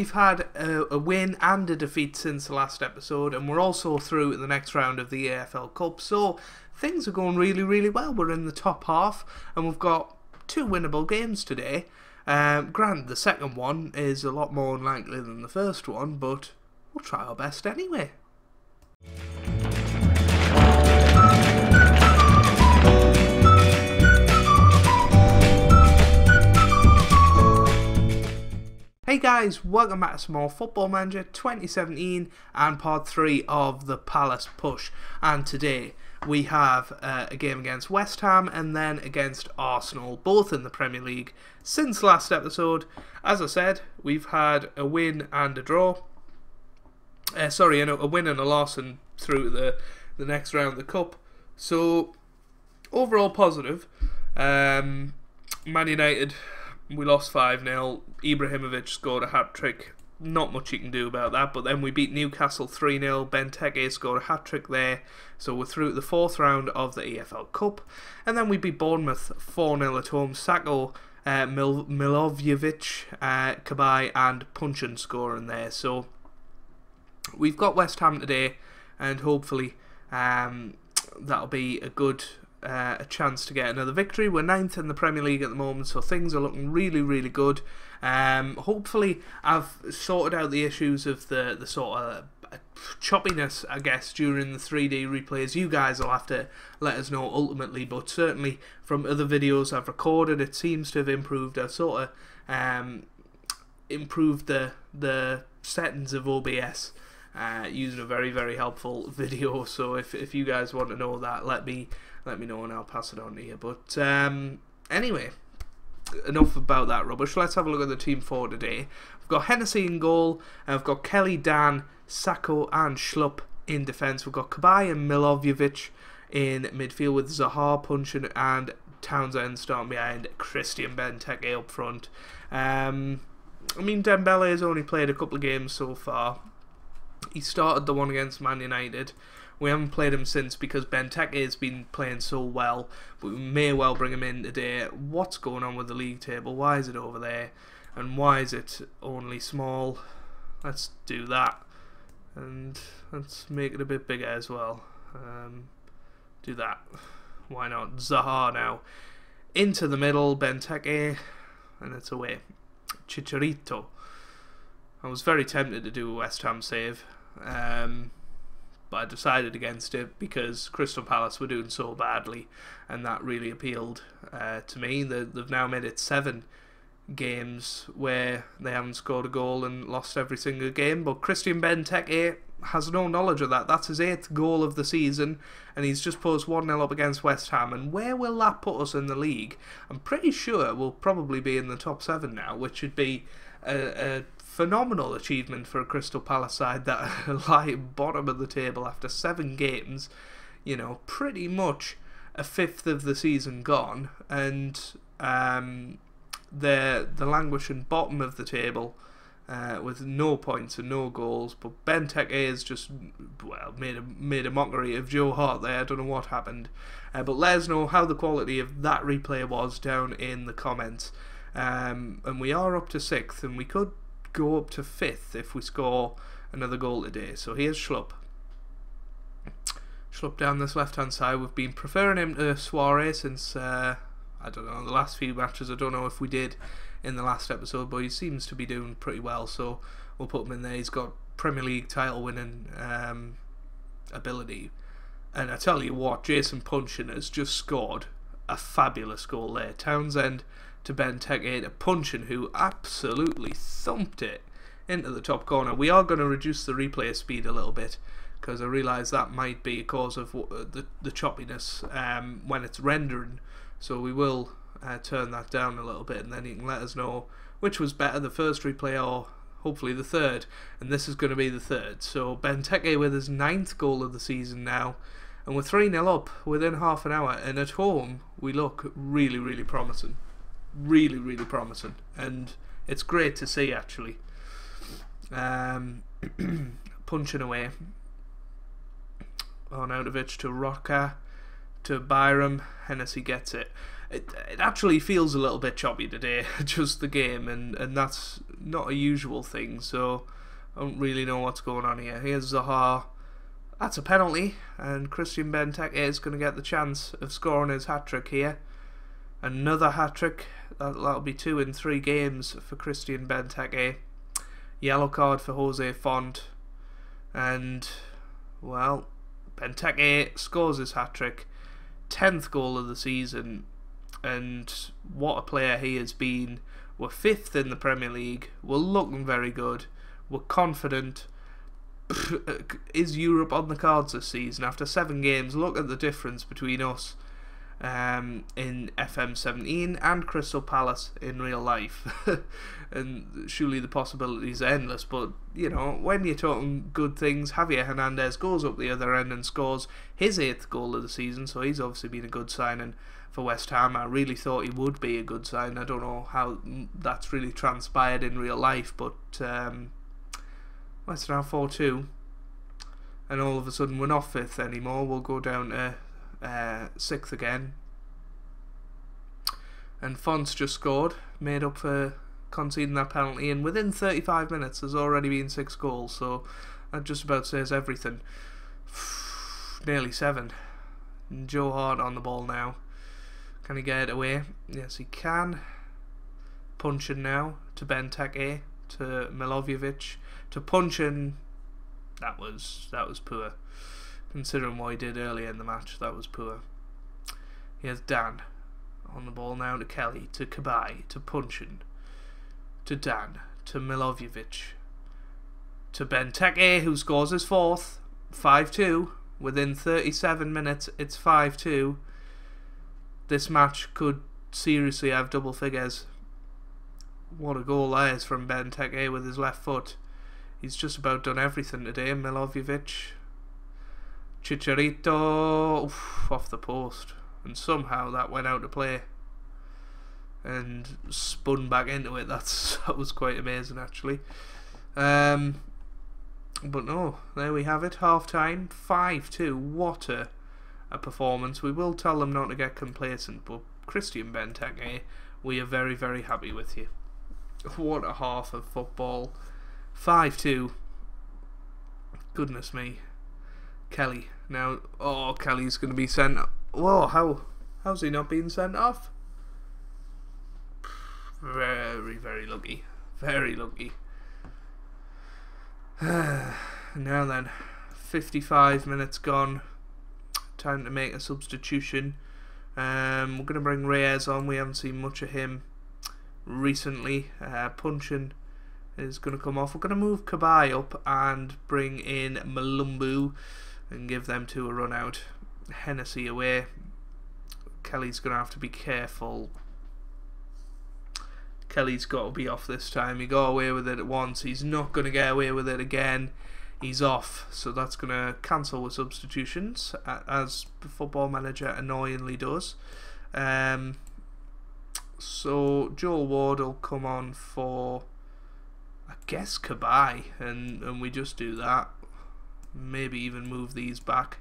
We've had a, a, win and a defeat since the last episode, and we're also through the next round of the EFL Cup. So things are going really, really well. We're in the top half, and we've got two winnable games today. Um, granted, the second one is a lot more unlikely than the first one, but we'll try our best anyway. Hey guys, welcome back to Small Football Manager 2017 and part 3 of the Palace Push. And today we have uh, a game against West Ham and then against Arsenal, both in the Premier League. Since last episode, as I said, we've had a win and a draw. Uh, sorry, a win and a loss and through the, the next round of the Cup. So, overall positive. Um, Man United we lost 5 0. Ibrahimovic scored a hat trick. Not much you can do about that, but then we beat Newcastle 3 0. Benteke scored a hat trick there, so we're through the fourth round of the EFL Cup. And then we beat Bournemouth 4 0 at home. Sakho, uh, Mil- Milojevic, uh, Cabaye, and Puncheon scoring there. So we've got West Ham today, and hopefully um, that'll be a good uh, a chance to get another victory. We're ninth in the Premier League at the moment, so things are looking really, really good. Um, hopefully, I've sorted out the issues of the the sort of choppiness, I guess, during the 3D replays. You guys will have to let us know ultimately, but certainly from other videos I've recorded, it seems to have improved. I've sort of um, improved the the settings of OBS. Uh, using a very very helpful video so if, if you guys want to know that let me let me know and I'll pass it on to you. But um, anyway, enough about that rubbish. Let's have a look at the team for today. We've got Hennessy in goal, we've got Kelly, Dann, Sakho, and Schlupp in defence. We've got Cabaye and Milojevic in midfield with Zaha, Puncheon, and Townsend starting behind Christian Benteke up front. Um, I mean, Dembele has only played a couple of games so far. He started the one against Man United. We haven't played him since because Benteke has been playing so well, but we may well bring him in today. What's going on with the league table? Why is it over there? And why is it only small? Let's do that. And let's make it a bit bigger as well. Um, do that. Why not? Zaha now. Into the middle, Benteke, and it's away. Chicharito. I was very tempted to do a West Ham save. Um, but I decided against it because Crystal Palace were doing so badly, and that really appealed uh, to me. They, they've now made it seven games where they haven't scored a goal and lost every single game. But Christian Benteke has no knowledge of that. That's his eighth goal of the season, and he's just posed 1 0 up against West Ham. And where will that put us in the league? I'm pretty sure we'll probably be in the top seven now, which would be a, a phenomenal achievement for a Crystal Palace side that lie bottom of the table after seven games. You know, pretty much a fifth of the season gone, and um, they're the languishing bottom of the table. Uh, with no points and no goals, but Benteke has just well made a made a mockery of Joe Hart there. I don't know what happened, uh, but let us know how the quality of that replay was down in the comments. Um, and we are up to sixth, and we could go up to fifth if we score another goal today. So here's Schlupp. Schlupp down this left hand side. We've been preferring him to Suarez since, uh, I don't know, the last few matches. I don't know if we did in the last episode, but he seems to be doing pretty well. So we'll put him in there. He's got Premier League title winning um, ability. And I tell you what, Jason Puncheon has just scored a fabulous goal there. Townsend to Benteke to Puncheon, who absolutely thumped it into the top corner. We are going to reduce the replay speed a little bit because I realise that might be a cause of the, the choppiness um, when it's rendering. So we will uh, turn that down a little bit and then you can let us know which was better, the first replay or hopefully the third. And this is going to be the third. So Benteke with his ninth goal of the season now. And we're 3 0 up within half an hour. And at home, we look really, really promising really, really promising, and it's great to see actually. Um, punching away. Arnautovic to Roca to Byram. Hennessy gets it. it, it actually feels a little bit choppy today, just the game, and, and that's not a usual thing, so I don't really know what's going on here. Here's Zaha. That's a penalty, and Christian Benteke is going to get the chance of scoring his hat trick here. Another hat trick. That'll, that'll be two in three games for Christian Benteke. Yellow card for Jose Fonte. And, well, Benteke scores his hat trick. 10th goal of the season. And what a player he has been. We're fifth in the Premier League. We're looking very good. We're confident. Is Europe on the cards this season? After seven games, look at the difference between us um, in FM17 and Crystal Palace in real life. and surely the possibilities are endless. But, you know, when you're talking good things, Javier Hernandez goes up the other end and scores his eighth goal of the season, so he's obviously been a good signing for West Ham. I really thought he would be a good sign. I don't know how that's really transpired in real life, but um, West Ham 4 2. And all of a sudden, we're not fifth anymore. We'll go down to uh, sixth again. And Fonte's just scored, made up for conceding that penalty, and within 35 minutes there's already been six goals, so that just about says everything. Nearly seven. And Joe Hart on the ball now. Can he get it away? Yes, he can. Puncheon now to Benteke, to Milojevic, to Puncheon. That was that was poor. Considering what he did earlier in the match, that was poor. Here's Dann on the ball now to Kelly, to Cabaye, to Puncheon, to Dann, to Milojevic, to Benteke, who scores his fourth, 5-2. Within 37 minutes, it's 5-2. This match could seriously have double figures. What a goal that is from Benteke with his left foot. He's just about done everything today. Milojevic Chicharito oof, off the post, and somehow that went out to play and spun back into it. That's that was quite amazing actually. Um, but no, there we have it. Half time, five two. What a a performance. We will tell them not to get complacent, but Christian Benteke, we are very very happy with you. What a half of football. Five two. Goodness me. Kelly. Now, oh, Kelly's going to be sent. Whoa, how how's he not being sent off? Very, very lucky. Very lucky. now then, 55 minutes gone. Time to make a substitution. Um, we're going to bring Reyes on. We haven't seen much of him recently. Uh, Puncheon is going to come off. We're going to move Cabaye up and bring in Mulumbu and give them two a run out. Hennessy away. Kelly's going to have to be careful. Kelly's got to be off this time. He got away with it at once. He's not going to get away with it again. He's off. So that's going to cancel with substitutions, as the football manager annoyingly does. Um, so Joel Ward will come on for, I guess, Cabaye, and, and we just do that maybe even move these back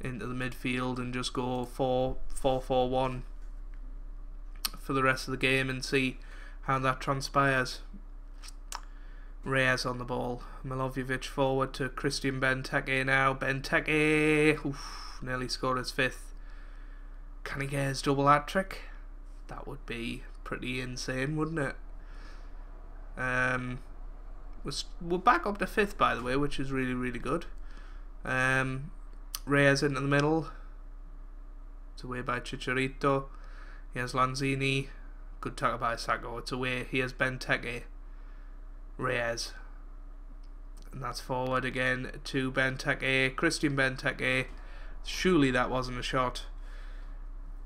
into the midfield and just go 4 4 4 1 for the rest of the game and see how that transpires. Reyes on the ball. Milojevic forward to Christian Benteke now. Benteke oof, nearly scored his fifth. Can he get his double hat trick? That would be pretty insane, wouldn't it? Um, we're back up to fifth by the way, which is really really good. Um, Reyes into the middle. It's away by Chicharito. He has Lanzini. Good tackle by Sakho. It's away. He has Benteke. Reyes. And that's forward again to Benteke. Christian Benteke. Surely that wasn't a shot.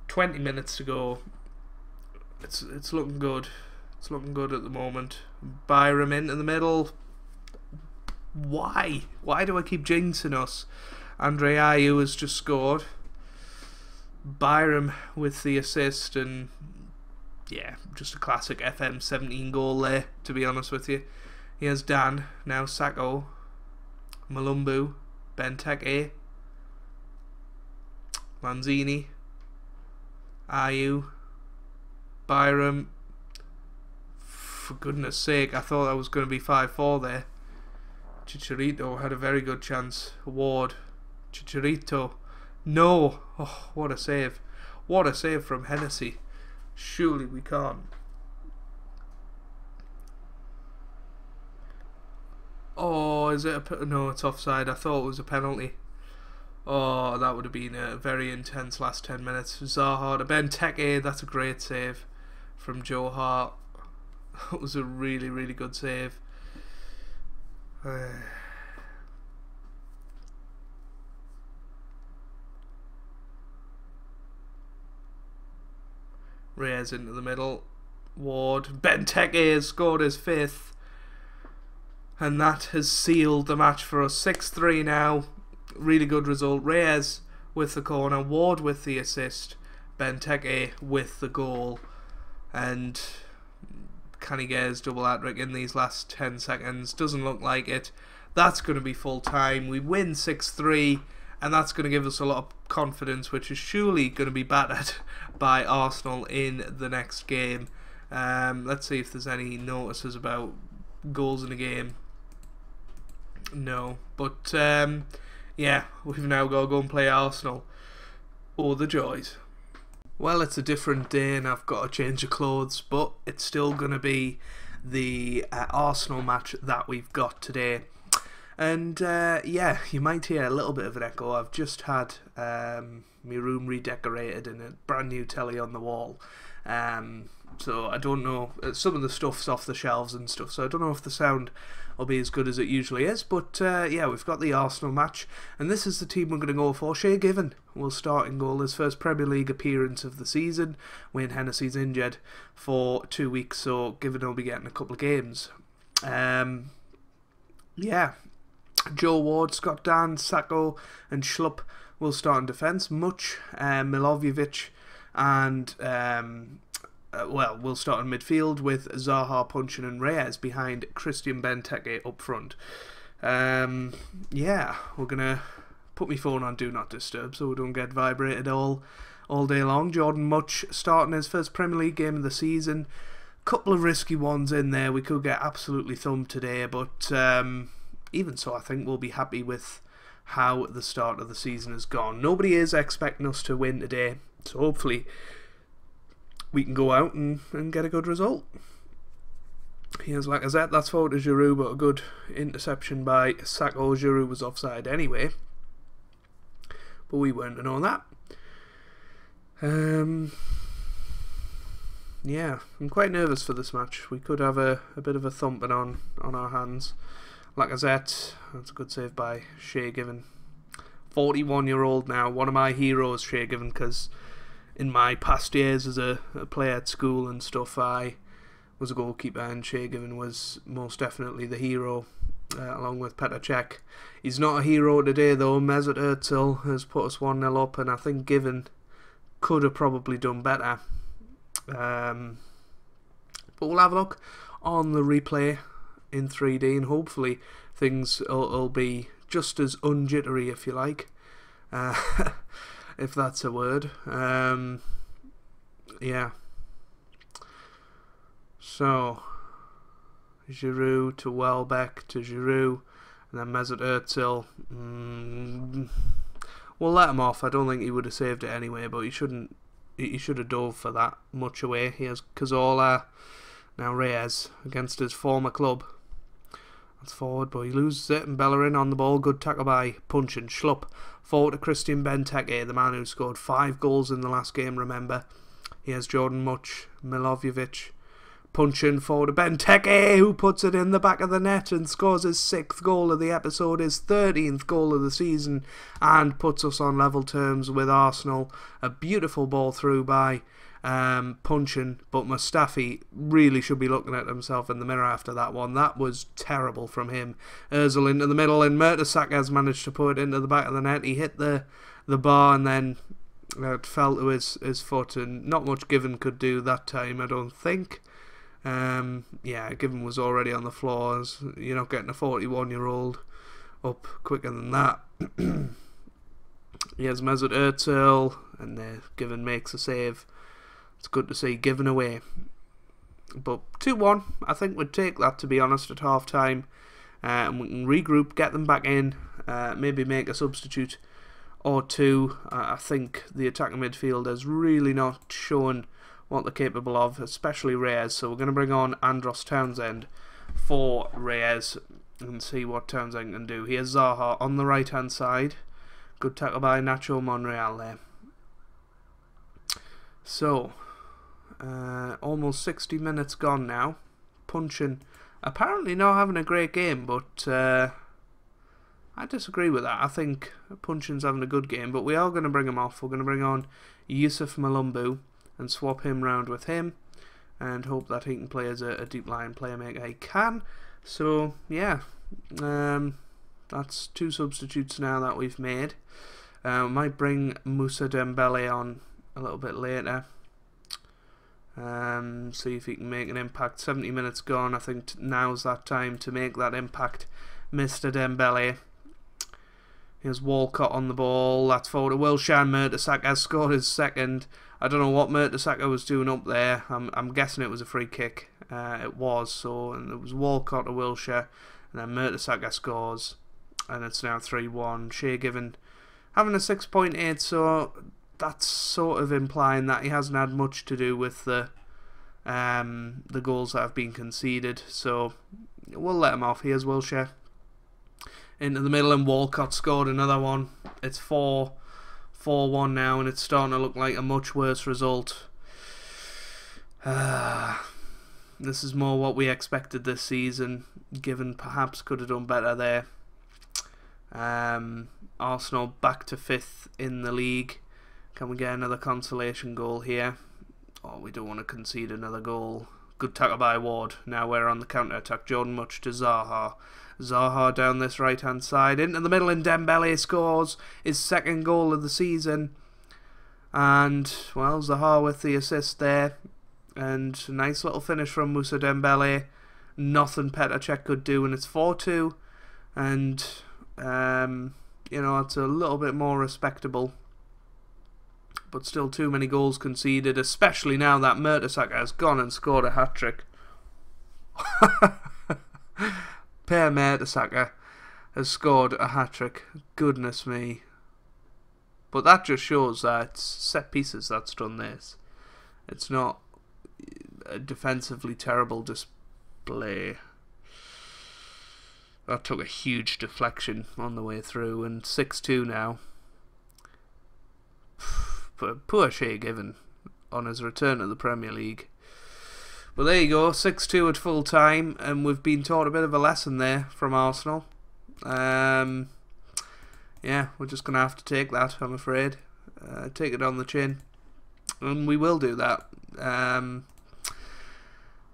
20 minutes to go. It's it's looking good. It's looking good at the moment. Byram into the middle. Why? Why do I keep jinxing us? Andre Ayew has just scored. Byram with the assist and yeah, just a classic FM 17 goal there, to be honest with you. Here's Dann, now Sakho, Mulumbu, Benteke, Lanzini, Ayew, Byram. For goodness sake, I thought that was going to be 5-4 there. Chicharito had a very good chance. Ward. Chicharito. No. Oh, what a save. What a save from Hennessy. Surely we can't. Oh, is it a... No, it's offside. I thought it was a penalty. Oh, that would have been a very intense last 10 minutes. Zaha to Benteke, that's a great save from Joe Hart. That was a really, really good save. Reyes into the middle. Ward. Benteke has scored his fifth. And that has sealed the match for us. 6-3 now. Really good result. Reyes with the corner. Ward with the assist. Benteke with the goal. And can he get his double hat-trick in these last 10 seconds? Doesn't look like it. That's going to be full time. We win 6-3 and that's going to give us a lot of confidence, which is surely going to be battered by Arsenal in the next game. Um, let's see if there's any notices about goals in the game. No, but um, yeah, we've now got to go and play Arsenal. Oh, the joys. Well, it's a different day and I've got to change of clothes, but it's still going to be the uh, Arsenal match that we've got today. And uh, yeah, you might hear a little bit of an echo. I've just had um, my room redecorated and a brand new telly on the wall. Um, so I don't know. Uh, some of the stuff's off the shelves and stuff. So I don't know if the sound will be as good as it usually is. But uh, yeah, we've got the Arsenal match, and this is the team we're going to go for. Shay Given will start in goal. His first Premier League appearance of the season. Wayne Hennessy's injured for two weeks, so Given will be getting a couple of games. Um, yeah, Joel Ward, Scott Dann, Sakho, and Schlupp will start in defence. Mutch, uh, Milojevic, and um, uh, well, we'll start in midfield with Zaha, Puncheon, and Reyes behind Christian Benteke up front. Um, yeah, we're gonna put my phone on Do Not Disturb so we don't get vibrated all all day long. Jordan Mutch starting his first Premier League game of the season. Couple of risky ones in there. We could get absolutely thumped today, but. Um, even so, I think we'll be happy with how the start of the season has gone. Nobody is expecting us to win today, so hopefully we can go out and, and get a good result. Here's Lacazette, that's forward to Giroud, but a good interception by Sakho. Giroud was offside anyway, but we weren't to know that. Um, yeah, I'm quite nervous for this match. We could have a, a bit of a thumping on, on our hands. Lacazette, that's a good save by Shay Given. 41 year old now, one of my heroes, Shay Given, because in my past years as a, a, player at school and stuff, I was a goalkeeper, and Shay Given was most definitely the hero, uh, along with Petr Cech. He's not a hero today, though. Mesut Ozil has put us 1 0 up, and I think Given could have probably done better. Um, but we'll have a look on the replay in 3D, and hopefully things will, will be just as unjittery, if you like, uh, if that's a word. Um, yeah. So, Giroud to Welbeck to Giroud, and then Mesut Ozil. Mm, we'll let him off. I don't think he would have saved it anyway, but he shouldn't. He should have dove for that much away. He has Cazorla, now Reyes against his former club. That's forward, but he loses it, and Bellerin on the ball. Good tackle by Punch and Schlupp. Forward to Christian Benteke, the man who scored five goals in the last game, remember. He has Jordan Mutch, Milojevic. Puncheon forward to Benteke, who puts it in the back of the net and scores his sixth goal of the episode, his 13th goal of the season, and puts us on level terms with Arsenal. A beautiful ball through by um, Puncheon, but Mustafi really should be looking at himself in the mirror after that one. That was terrible from him. Ozil into the middle, and Mertesacker has managed to put it into the back of the net. He hit the the bar and then it fell to his, his foot, and not much Given could do that time, I don't think. Um, yeah, Given was already on the floor. You're not getting a 41 year old up quicker than that. he has Mesut Ozil, and uh, Given makes a save it's good to see given away. But 2 1, I think we'd take that to be honest at half time. Uh, and we can regroup, get them back in, uh, maybe make a substitute or two. Uh, I think the attacking midfield has really not shown what they're capable of, especially Reyes. So we're going to bring on Andros Townsend for Reyes and see what Townsend can do. Here's Zaha on the right hand side. Good tackle by Nacho Monreal there. So, uh, almost 60 minutes gone now. Puncheon. Apparently not having a great game, but uh, I disagree with that. I think Puncheon's having a good game, but we are going to bring him off. We're going to bring on Youssouf Mulumbu and swap him round with him and hope that he can play as a, a deep line playmaker he can. So, yeah, um, that's two substitutes now that we've made. Uh, might bring Musa Dembele on a little bit later. Um, see if he can make an impact. 70 minutes gone. I think now's that time to make that impact. Mr. Dembele. Here's Walcott on the ball. That's forward to Wilshere. Mertesacker has scored his second. I don't know what Mertesacker was doing up there. I'm, I'm guessing it was a free kick. Uh, it was. So and it was Walcott to Wilshere. And then Mertesacker scores. And it's now 3-1. Shay Given having a 6.8. So that's sort of implying that he hasn't had much to do with the um, the goals that have been conceded. So we'll let him off. Here's Wilshere into the middle, and Walcott scored another one. It's 4 4 1 now, and it's starting to look like a much worse result. Uh, this is more what we expected this season, given perhaps could have done better there. Um, Arsenal back to fifth in the league. Can we get another consolation goal here? Oh, we don't want to concede another goal. Good tackle by Ward. Now we're on the counter attack. Jordan Mutch to Zaha. Zaha down this right hand side. Into the middle, and Dembele scores his second goal of the season. And, well, Zaha with the assist there. And nice little finish from Musa Dembele. Nothing Petr Cech could do, and it's 4 2. And, um, you know, it's a little bit more respectable but still too many goals conceded, especially now that Mertesacker has gone and scored a hat trick. Per Mertesacker has scored a hat trick. Goodness me. But that just shows that set pieces that's done this. It's not a defensively terrible display. That took a huge deflection on the way through, and 6 2 now poor Shay Given on his return to the Premier League. But there you go, 6 2 at full time, and we've been taught a bit of a lesson there from Arsenal. Um, yeah, we're just going to have to take that, I'm afraid. Uh, take it on the chin. And we will do that. Um,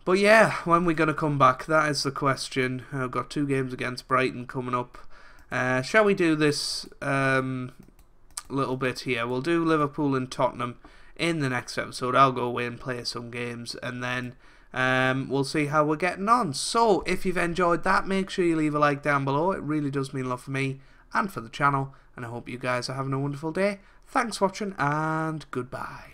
but yeah, when we're going to come back, that is the question. I've got two games against Brighton coming up. Uh, shall we do this um, little bit here. We'll do Liverpool and Tottenham in the next episode. I'll go away and play some games and then um, we'll see how we're getting on. So, if you've enjoyed that, make sure you leave a like down below. It really does mean a lot for me and for the channel. And I hope you guys are having a wonderful day. Thanks for watching and goodbye.